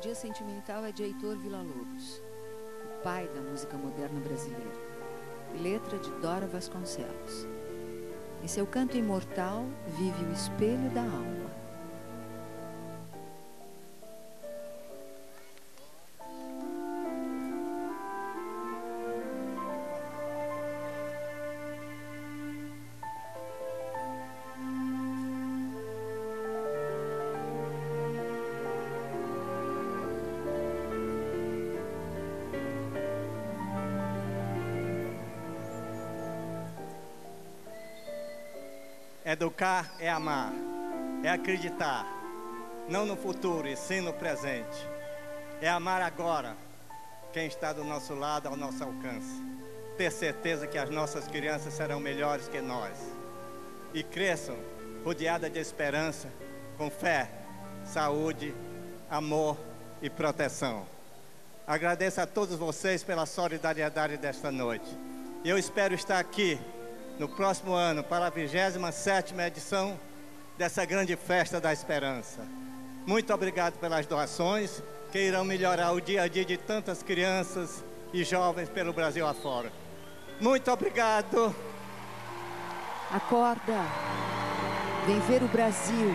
melodia sentimental é de Heitor Villa-Lobos, o pai da música moderna brasileira, e letra de Dora Vasconcelos. Em seu canto imortal vive o espelho da alma. Educar é amar, é acreditar, não no futuro e sim no presente. É amar agora quem está do nosso lado, ao nosso alcance. Ter certeza que as nossas crianças serão melhores que nós e cresçam rodeadas de esperança, com fé, saúde, amor e proteção. Agradeço a todos vocês pela solidariedade desta noite. Eu espero estar aqui no próximo ano para a 27 edição dessa grande festa da esperança. Muito obrigado pelas doações que irão melhorar o dia a dia de tantas crianças e jovens pelo Brasil afora. Muito obrigado. Acorda. Vem ver o Brasil.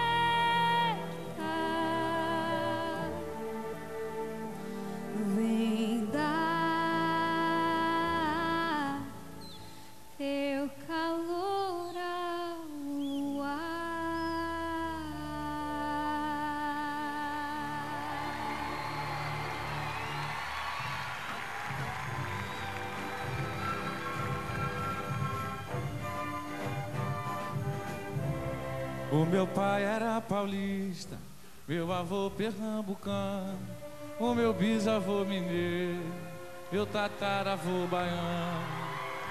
O meu pai era paulista, meu avô pernambucano, o meu bisavô mineiro, meu tataravô baiano,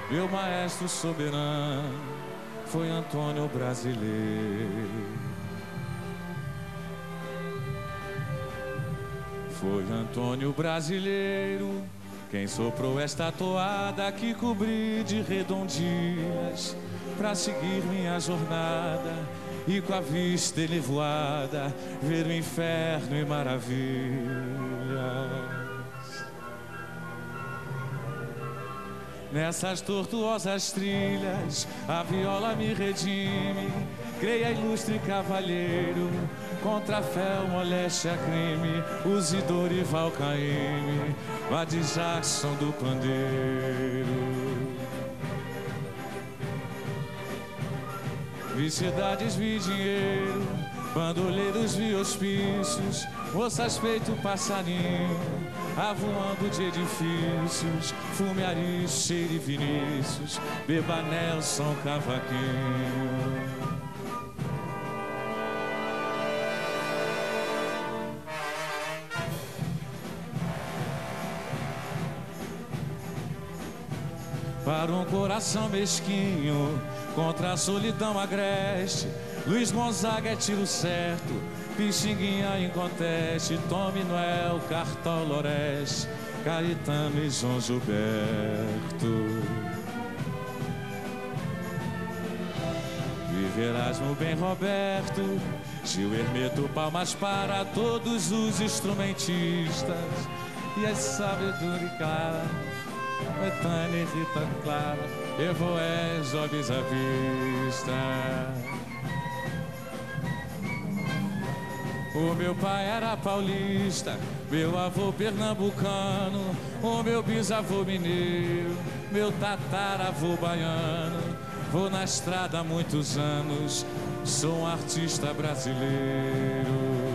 meu maestro soberano foi Antônio Brasileiro. Foi Antônio Brasileiro quem soprou esta toada que cobri de redondilhas para seguir minha jornada e com a vista elevoada ver o inferno e maravilhas. Nessas tortuosas trilhas, a viola me redime. Creia ilustre cavalheiro, contra a fé, o moléstia, crime. Use Dorival Caymmi, vá de Jackson do pandeiro. Vi cidades, vi dinheiro, bandoleiros, vi hospícios, moças feito passarinho, avoando de edifícios, fume Aristo, cheire Vinícius, beba Nelson Cavaquinho. Para um coração mesquinho contra a solidão agreste, Luiz Gonzaga é tiro certo, Pixinguinha em conteste, Noel, Cartolores, Caetano e João Gilberto. Viverás no bem Roberto, Gil Hermeto, palmas para todos os instrumentistas. E a sabedoria Betânia e Rita Clara, Evoé, Jobs à vista. O meu pai era paulista, meu avô pernambucano, o meu bisavô mineiro, meu tataravô baiano. Vou na estrada há muitos anos, sou um artista brasileiro.